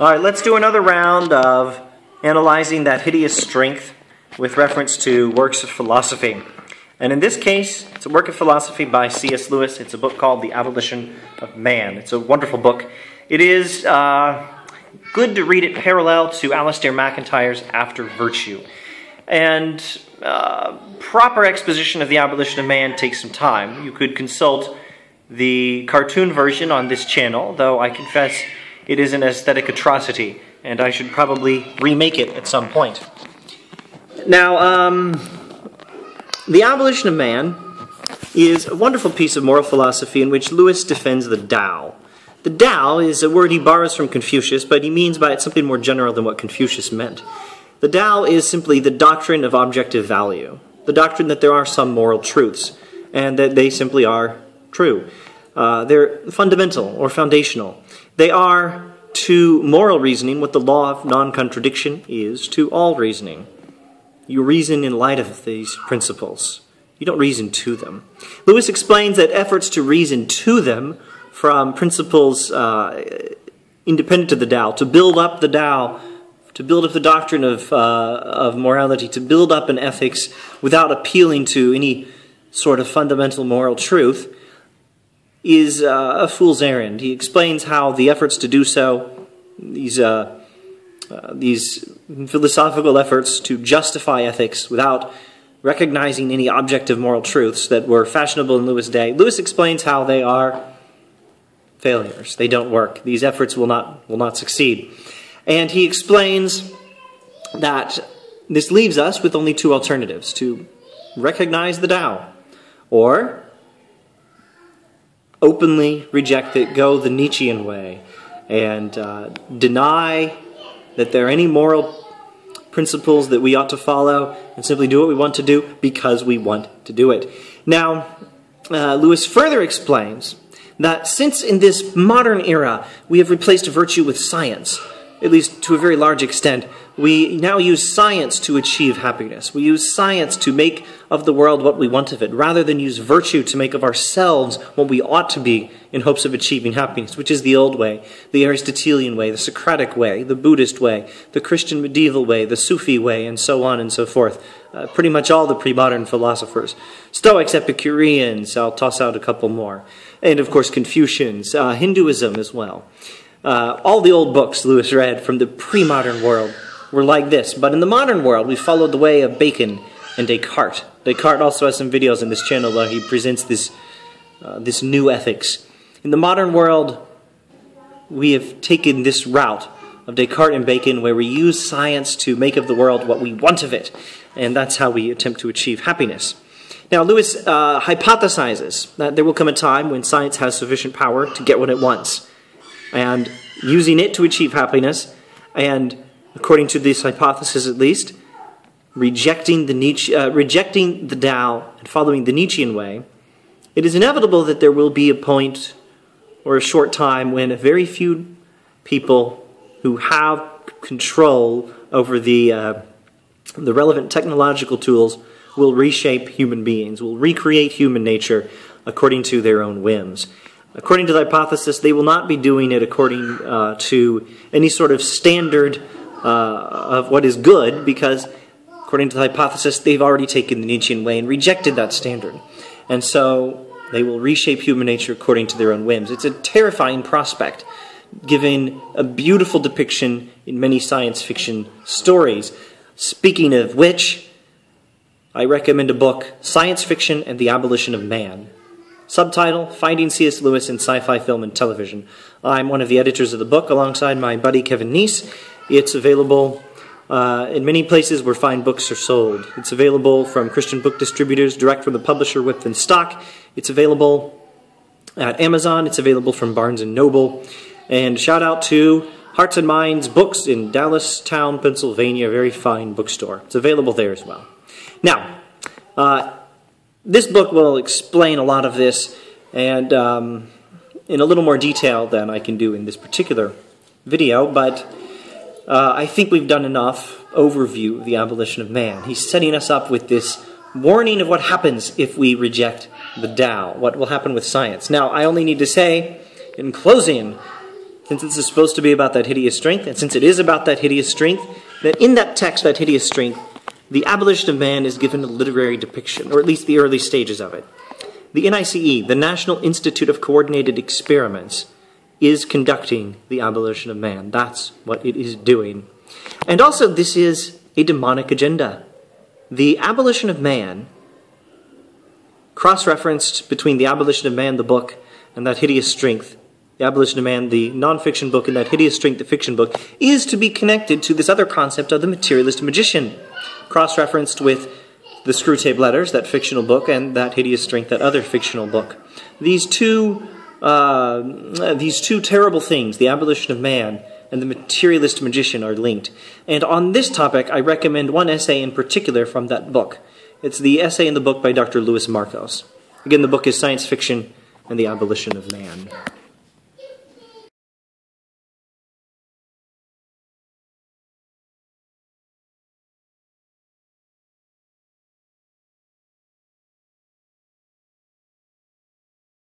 All right, let's do another round of analyzing that hideous strength with reference to works of philosophy. And in this case, it's a work of philosophy by C.S. Lewis. It's a book called The Abolition of Man. It's a wonderful book. It is uh, good to read it parallel to Alasdair MacIntyre's After Virtue. And uh, proper exposition of the abolition of man takes some time. You could consult the cartoon version on this channel, though I confess it is an aesthetic atrocity, and I should probably remake it at some point. Now, um, The Abolition of Man is a wonderful piece of moral philosophy in which Lewis defends the Tao. The Tao is a word he borrows from Confucius, but he means by it something more general than what Confucius meant. The Tao is simply the doctrine of objective value, the doctrine that there are some moral truths, and that they simply are true. Uh, they're fundamental or foundational. They are to moral reasoning what the law of non contradiction is to all reasoning. You reason in light of these principles. You don't reason to them. Lewis explains that efforts to reason to them from principles uh, independent of the Tao, to build up the Tao, to build up the doctrine of, uh, of morality, to build up an ethics without appealing to any sort of fundamental moral truth, is uh, a fool's errand. He explains how the efforts to do so, these, uh, uh, these philosophical efforts to justify ethics without recognizing any objective moral truths that were fashionable in Lewis' day, Lewis explains how they are failures. They don't work. These efforts will not, will not succeed. And he explains that this leaves us with only two alternatives to recognize the Tao or openly reject it, go the Nietzschean way, and uh, deny that there are any moral principles that we ought to follow, and simply do what we want to do because we want to do it. Now, uh, Lewis further explains that since in this modern era we have replaced virtue with science, at least to a very large extent, we now use science to achieve happiness. We use science to make of the world what we want of it, rather than use virtue to make of ourselves what we ought to be in hopes of achieving happiness, which is the old way, the Aristotelian way, the Socratic way, the Buddhist way, the Christian medieval way, the Sufi way, and so on and so forth. Uh, pretty much all the pre modern philosophers. Stoics, Epicureans, I'll toss out a couple more. And of course, Confucians, uh, Hinduism as well. Uh, all the old books Lewis read from the pre modern world were like this. But in the modern world, we followed the way of Bacon and Descartes. Descartes also has some videos on this channel where he presents this, uh, this new ethics. In the modern world, we have taken this route of Descartes and Bacon where we use science to make of the world what we want of it. And that's how we attempt to achieve happiness. Now, Lewis uh, hypothesizes that there will come a time when science has sufficient power to get what it wants. And using it to achieve happiness, and according to this hypothesis at least, rejecting the, Nietzsche, uh, rejecting the Tao and following the Nietzschean way, it is inevitable that there will be a point or a short time when a very few people who have control over the, uh, the relevant technological tools will reshape human beings, will recreate human nature according to their own whims. According to the hypothesis, they will not be doing it according uh, to any sort of standard uh, of what is good, because according to the hypothesis, they've already taken the Nietzschean way and rejected that standard. And so they will reshape human nature according to their own whims. It's a terrifying prospect, given a beautiful depiction in many science fiction stories. Speaking of which, I recommend a book, Science Fiction and the Abolition of Man. Subtitle Finding C.S. Lewis in Sci Fi Film and Television. I'm one of the editors of the book alongside my buddy Kevin Neece. It's available uh, in many places where fine books are sold. It's available from Christian book distributors, direct from the publisher, Wipf Stock. It's available at Amazon. It's available from Barnes & Noble. And shout out to Hearts and Minds Books in Dallastown, Pennsylvania, a very fine bookstore. It's available there as well. Now, uh, this book will explain a lot of this and um, in a little more detail than I can do in this particular video, but uh, I think we've done enough overview of the abolition of man. He's setting us up with this warning of what happens if we reject the Tao, what will happen with science. Now, I only need to say, in closing, since this is supposed to be about that hideous strength, and since it is about that hideous strength, that in that text, that hideous strength, the abolition of man is given a literary depiction, or at least the early stages of it. The NICE, the National Institute of Coordinated Experiments, is conducting the abolition of man. That's what it is doing. And also, this is a demonic agenda. The abolition of man, cross referenced between the abolition of man, the book, and that hideous strength, the Abolition of Man, the nonfiction book, and that hideous strength, the fiction book, is to be connected to this other concept of the materialist magician, cross referenced with the Screwtape Letters, that fictional book, and that hideous strength, that other fictional book. These two, uh, these two terrible things, the abolition of man and the materialist magician, are linked. And on this topic, I recommend one essay in particular from that book. It's the essay in the book by Dr. Louis Markos. Again, the book is Science Fiction and the Abolition of Man.